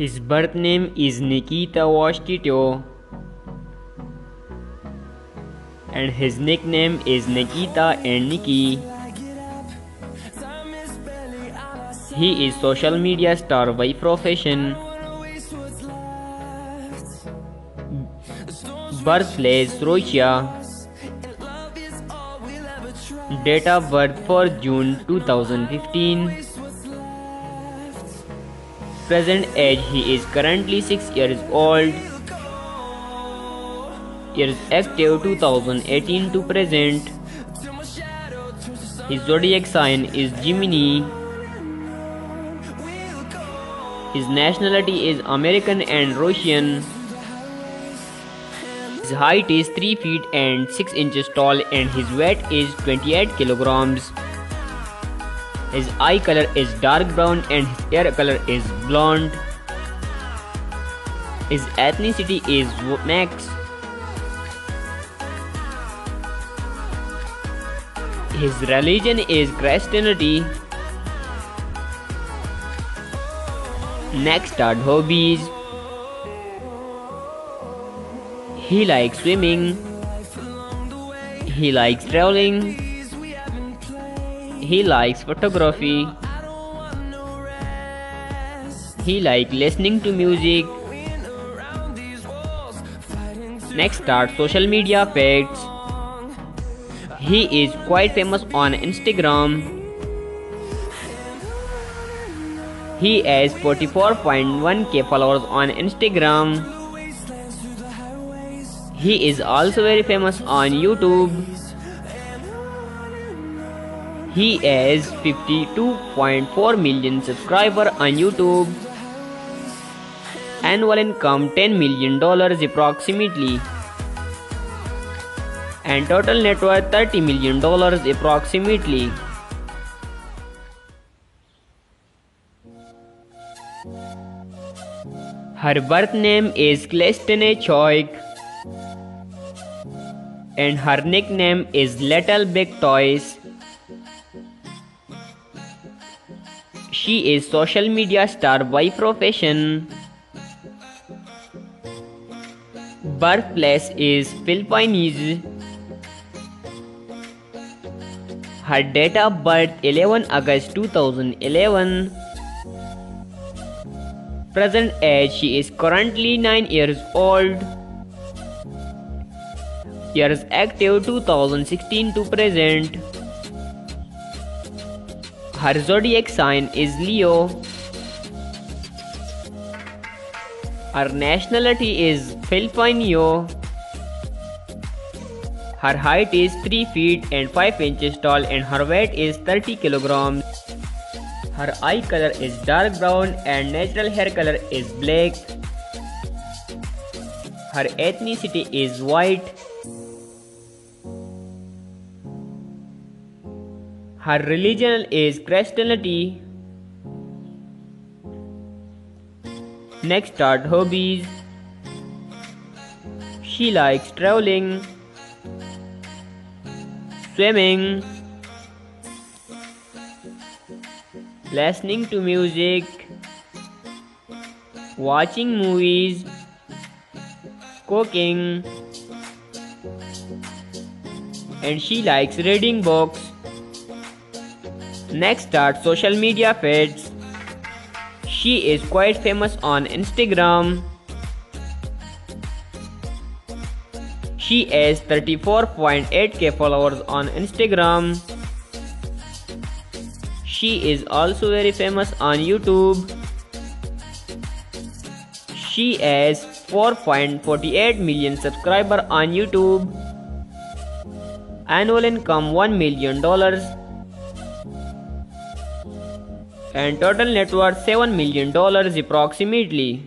His birth name is Nikita Washtito and his nickname is Nikita and Niki. He is social media star by profession. Birthplace Russia. Date of birth for June 2015. Present age he is currently 6 years old. Years active 2018 to present. His zodiac sign is Gemini. His nationality is American and Russian. His height is 3 feet and 6 inches tall and his weight is 28 kilograms. His eye color is dark brown and his hair color is blonde. His ethnicity is mixed. His religion is Christianity. Next are hobbies. He likes swimming. He likes traveling. He likes photography. He likes listening to music. Next are social media facts. He is quite famous on Instagram. He has 44.1k followers on Instagram. He is also very famous on YouTube. He has 52.4 million subscribers on YouTube. Annual income $10 million approximately. And total net worth $30 million approximately. Her birth name is Celestine Choik and her nickname is Little Big Toys. She is social media star by profession. Birthplace is Philippines. Her date of birth 11 August 2011. Present age she is currently 9 years old. Years active 2016 to present. Her zodiac sign is Leo. Her nationality is Filipino. Her height is 3 feet and 5 inches tall and her weight is 30 kilograms. Her eye color is dark brown and natural hair color is black. Her ethnicity is white. Her religion is Christianity. Next start hobbies. She likes traveling, swimming, listening to music, watching movies, cooking, and she likes reading books. Next are social media feeds. She is quite famous on Instagram. She has 34.8k followers on Instagram. She is also very famous on YouTube. She has 4.48 million subscribers on YouTube. Annual income $1 million and total net worth $7 million approximately.